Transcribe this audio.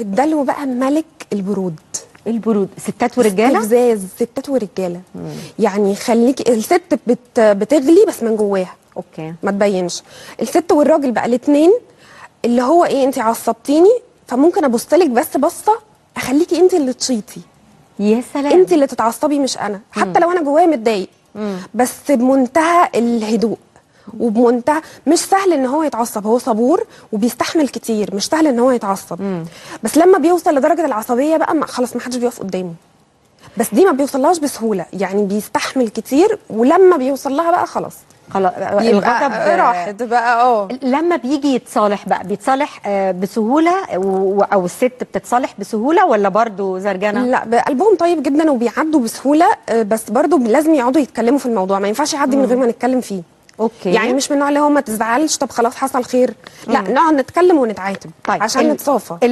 الدلو بقى ملك البرود. البرود. ستات ورجالة؟ استفزاز. ستات ورجالة. يعني خليكي الست بت بتغلي بس من جواها. okay. ما تبينش. الست والراجل بقى الاثنين اللي هو إيه انت عصبتيني فممكن أبص لك بس بصة أخليكي انت اللي تشيطي. يا سلام. انت اللي تتعصبي مش أنا. حتى لو أنا جوايا متضايق. بس بمنتهى الهدوء. وبمنتهى مش سهل إن هو يتعصب هو صبور وبيستحمل كتير مش سهل إن هو يتعصب. بس لما بيوصل لدرجة العصبية بقى ما خلاص ما حدش بيقف قدامه. بس دي ما بيوصلهاش بسهولة يعني بيستحمل كتير ولما بيوصل لها بقى خلاص. خلاص الغضب راحت بقى آه. لما بيجي يتصالح بقى بيتصالح آه، بسهولة أو الست بتتصالح بسهولة ولا برضو زرجنه لا قلبهم طيب جدا وبيعدوا بسهولة آه، بس برضو لازم يقعدوا يتكلموا في الموضوع ما ينفعش يعدي من غير ما نتكلم فيه. أوكي. يعني مش من النوع اللي هو ما تزعلش طب خلاص حصل خير. لا نقعد نتكلم ونتعاتب طيب عشان نتصافى. ال-